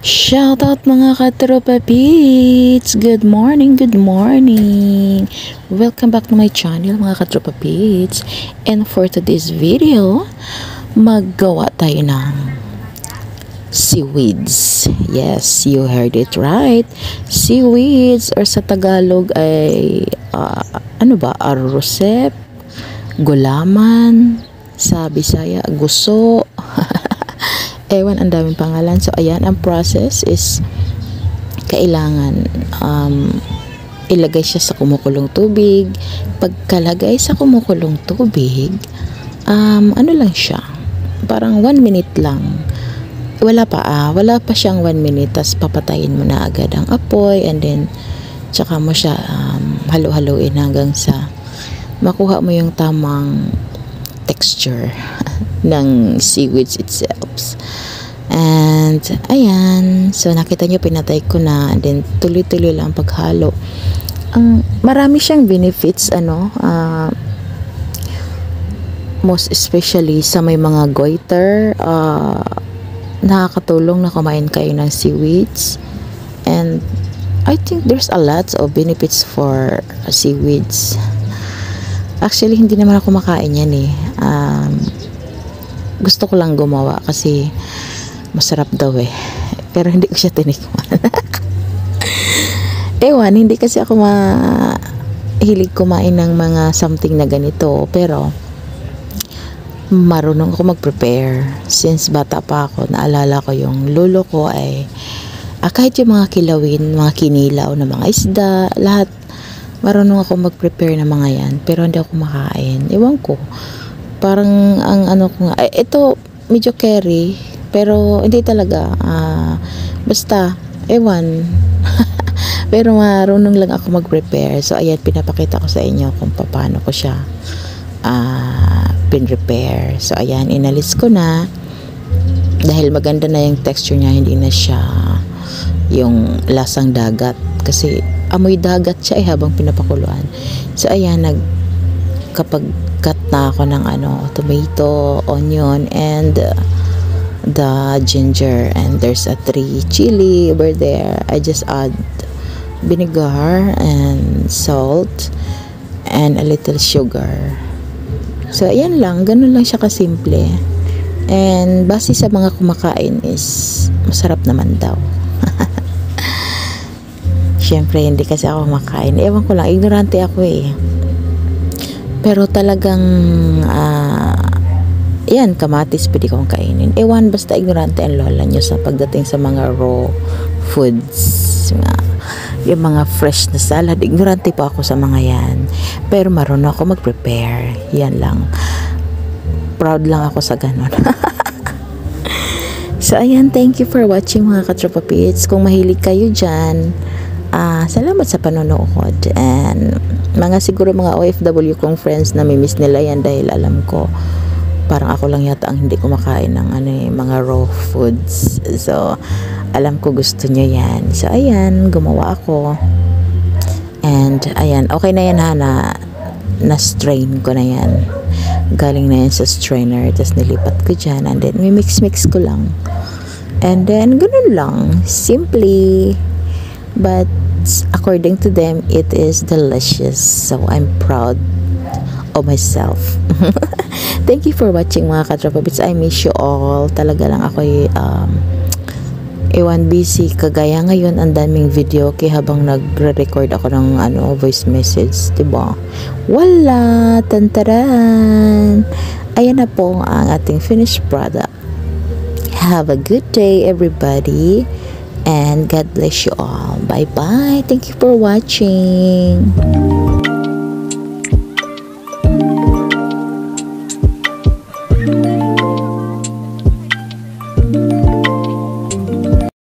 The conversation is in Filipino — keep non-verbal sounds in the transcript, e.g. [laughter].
Shoutout mga katropa pits! Good morning, good morning! Welcome back to my channel mga katropa pits. And for today's video, maggawa tayo ng seaweeds. Yes, you heard it right. Seaweeds or sa Tagalog ay ah, ano ba? Arrosep, gulaman, sa Bisaya, guso. Ewan, ang daming pangalan. So, ayan, ang process is kailangan um, ilagay siya sa kumukulong tubig. Pagkalagay sa kumukulong tubig, um, ano lang siya, parang one minute lang. Wala pa ah, wala pa siyang one minute, tas papatayin mo na agad ang apoy and then tsaka mo siya um, halo-haloin hanggang sa makuha mo yung tamang texture [laughs] ng seaweeds itself. And, ayan. So, nakita nyo, pinatay ko na. And then, tuloy-tuloy lang paghalo. Ang, marami siyang benefits, ano, ah, most especially sa may mga goiter, ah, nakakatulong na kumain kayo ng seaweeds. And, I think there's a lot of benefits for seaweeds. Actually, hindi naman ako makain yan eh. Um, gusto ko lang gumawa kasi masarap daw eh. Pero hindi ko siya tinikman. [laughs] Ewan, hindi kasi ako mahilig kumain ng mga something na ganito. Pero, marunong ako mag-prepare. Since bata pa ako, naalala ko yung lolo ko ay ah, kahit yung mga kilawin, mga kinilaw na mga isda, lahat marunong ako mag-prepare ng mga yan. Pero hindi ako makain. Ewan ko. Parang ang ano ko nga, eh, ito medyo carry, pero hindi talaga. ah, basta, ewan. [laughs] pero marunong lang ako mag-prepare. So, ayan, pinapakita ko sa inyo kung paano ko siya ah, pin-repair. So, ayan, inalis ko na. Dahil maganda na yung texture niya, hindi na siya yung lasang dagat. Kasi, amoy dagat siya eh habang pinapakuluan. So, ayan, nag, kapag cut na ako ng ano, tomato, onion, and uh, the ginger and there's a three chili over there. I just add vinegar and salt and a little sugar. So ayan lang. Ganun lang siya kasimple. And base sa mga kumakain is masarap naman daw. [laughs] Syempre hindi kasi ako kumakain. Ewan ko lang. Ignorante ako eh. Pero talagang ah yan, kamatis pwede kong kainin. Ewan, basta ignorante ang lola nyo sa pagdating sa mga raw foods. Nga, yung mga fresh na salad, ignorante pa ako sa mga yan. Pero marunong ako mag-prepare. Yan lang. Proud lang ako sa ganun. [laughs] so, ayan, thank you for watching mga katropa pits. Kung mahilig kayo dyan, ah salamat sa panonood. And mga siguro mga OFW kong friends na may miss nila yan dahil alam ko parang ako lang yata ang hindi kumakain ng ano eh, mga raw foods. So, alam ko gusto nyo yan. So, ayan, gumawa ako. And, ayan, okay na yan ha, na, na-strain ko na yan. Galing na yan sa strainer, tapos nilipat ko dyan, and then, may mix-mix ko lang. And then, ganun lang. Simply, but, according to them, it is delicious. So, I'm proud of myself. [laughs] Thank you for watching mga katropa bits. I miss you all. Talaga lang ako um, ewan busy. Kagaya ngayon, ang daming video kaya habang nagre-record ako ng ano, voice message, 'di ba? Wala, tantaran. Ayan na po ang ating finished product. Have a good day everybody and God bless you all. Bye-bye. Thank you for watching.